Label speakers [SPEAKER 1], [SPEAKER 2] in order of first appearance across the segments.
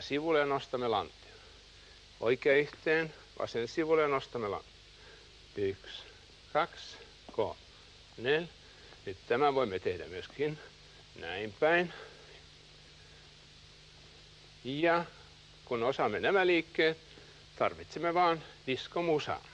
[SPEAKER 1] sivulle ja nostamme lantion. Oikea yhteen, vasen sivulle ja nostamme lantion. Yksi, kaksi, kolme, neljä. Nyt tämä voimme tehdä myöskin näin päin. Ja kun osaamme nämä liikkeet, tarvitsemme vaan diskomusaa.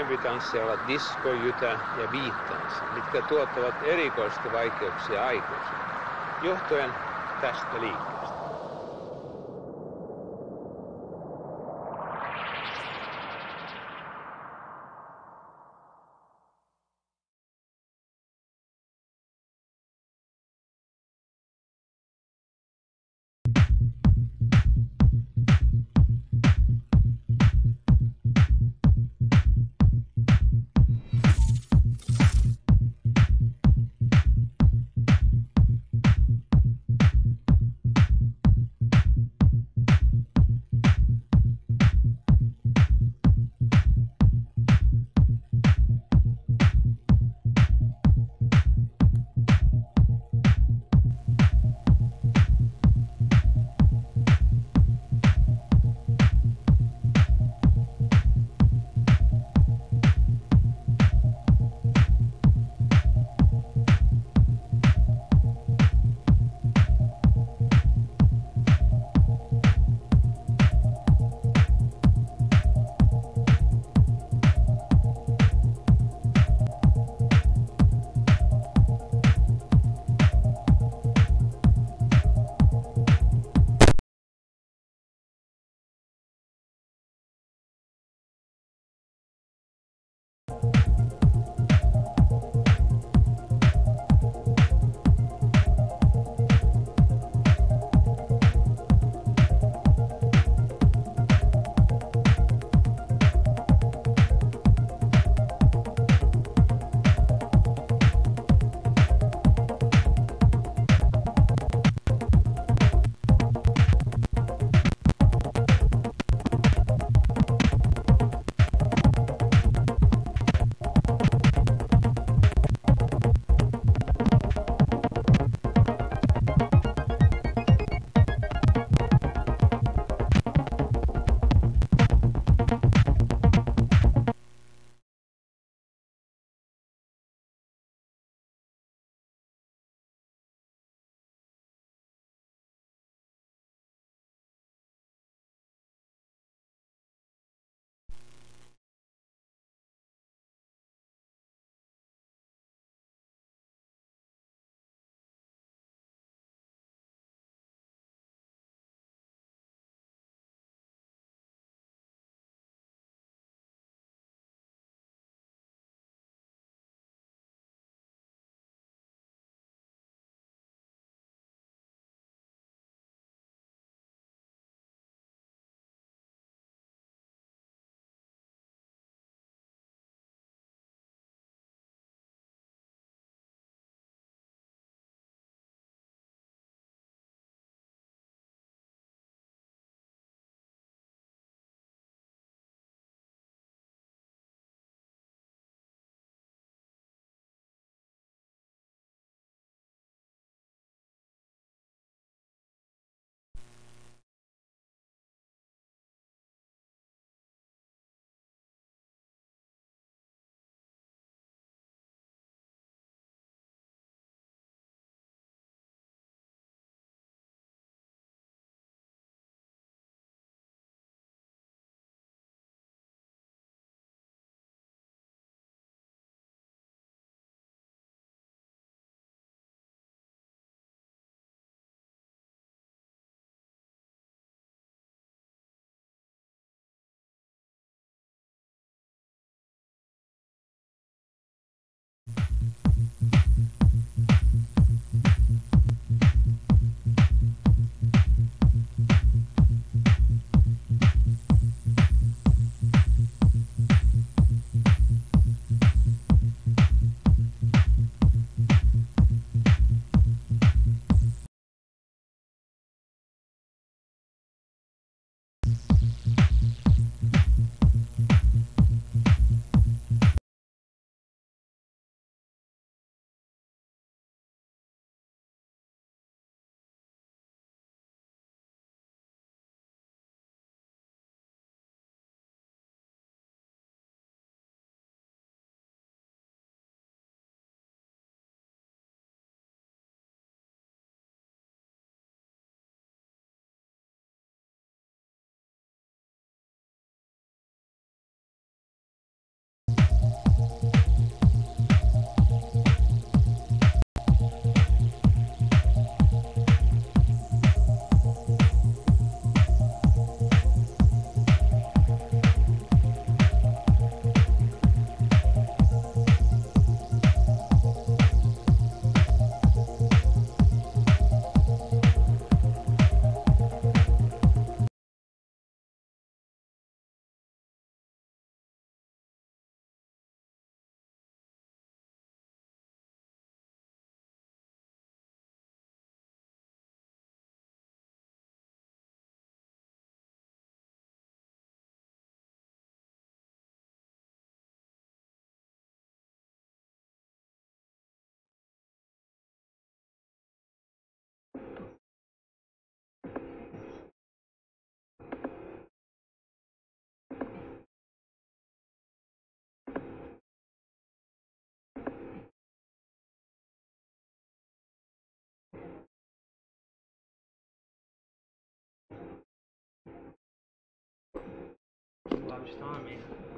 [SPEAKER 1] Lempitansseja ovat disco, jytä ja viittanssi, mitkä tuottavat erikoista vaikeuksia aikuisille, johtuen tästä liikkeestä.
[SPEAKER 2] first time,
[SPEAKER 3] man.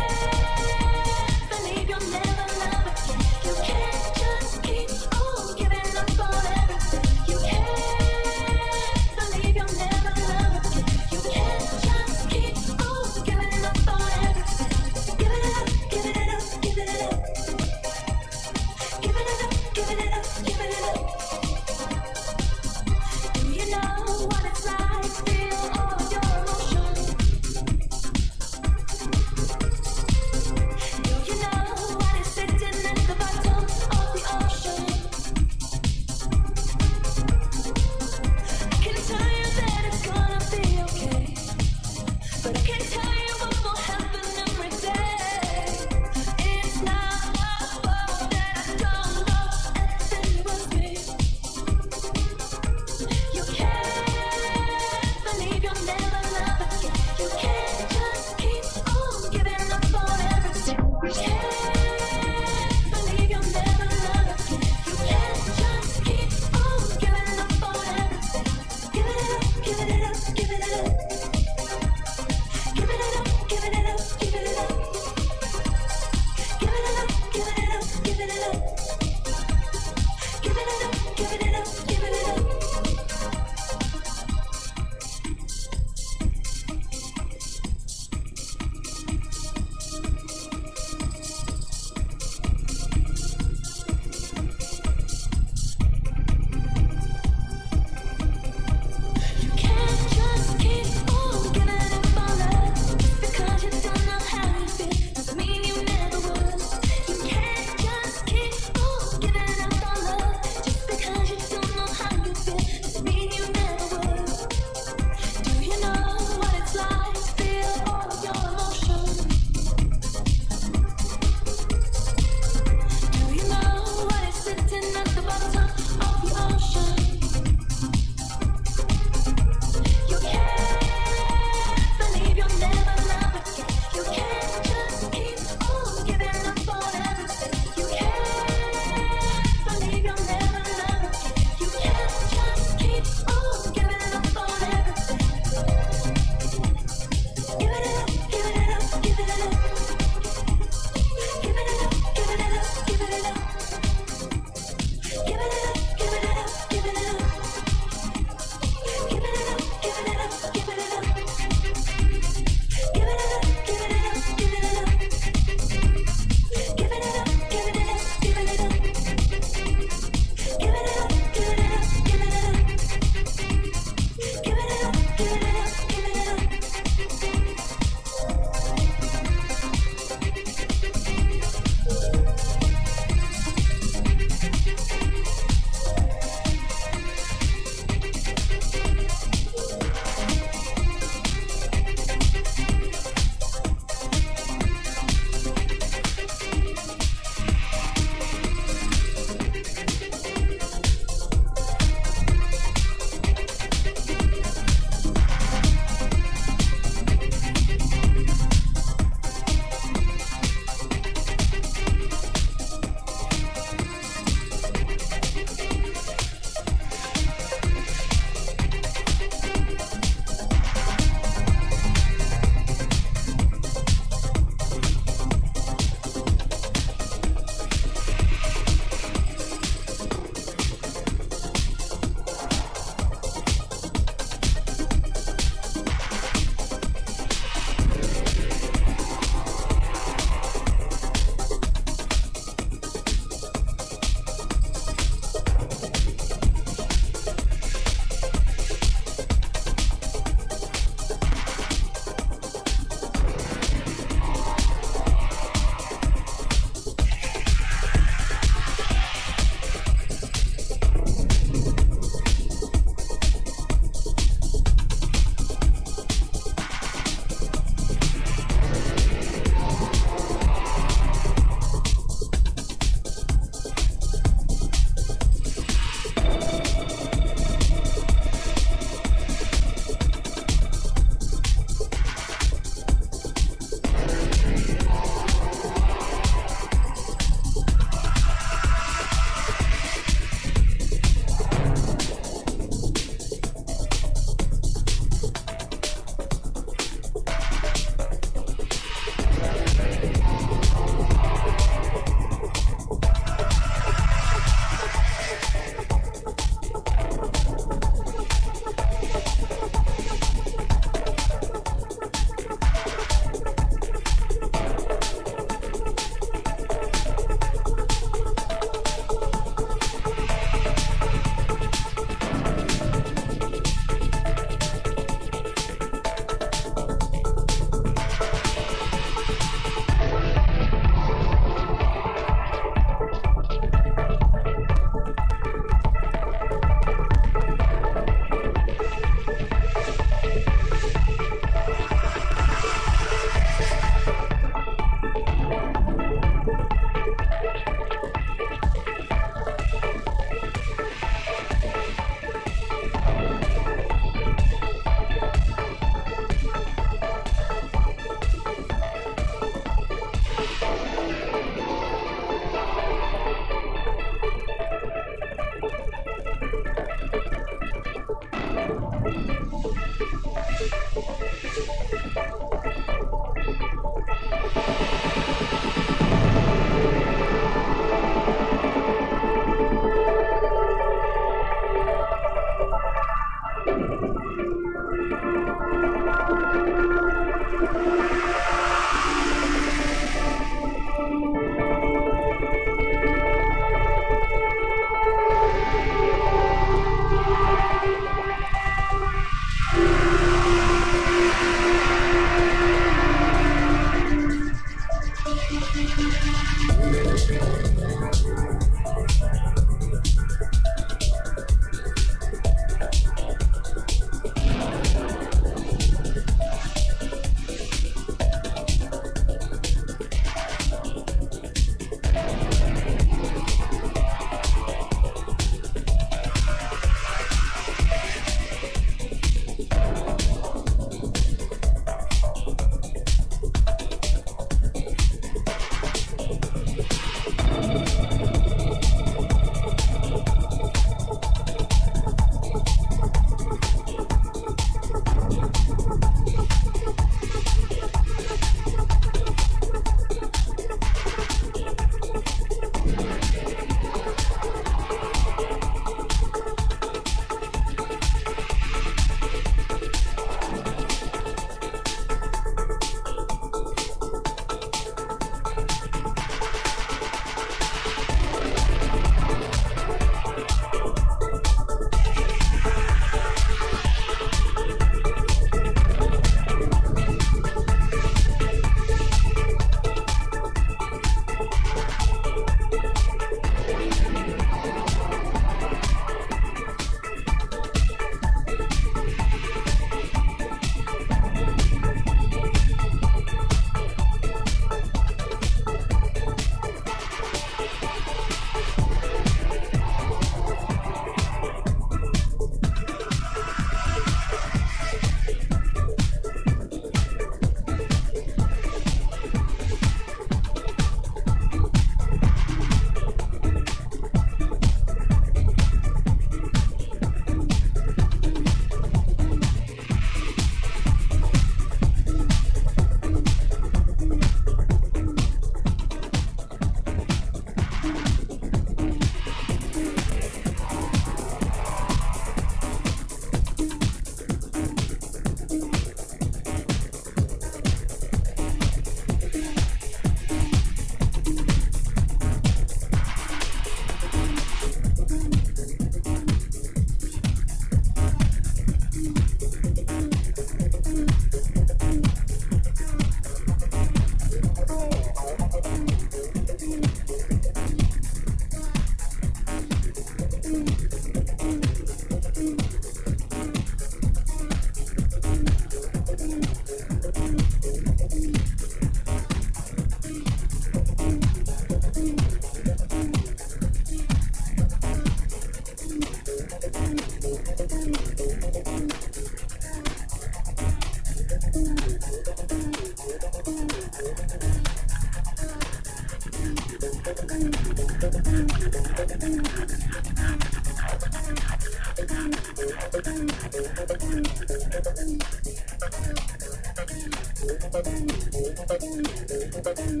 [SPEAKER 2] friend.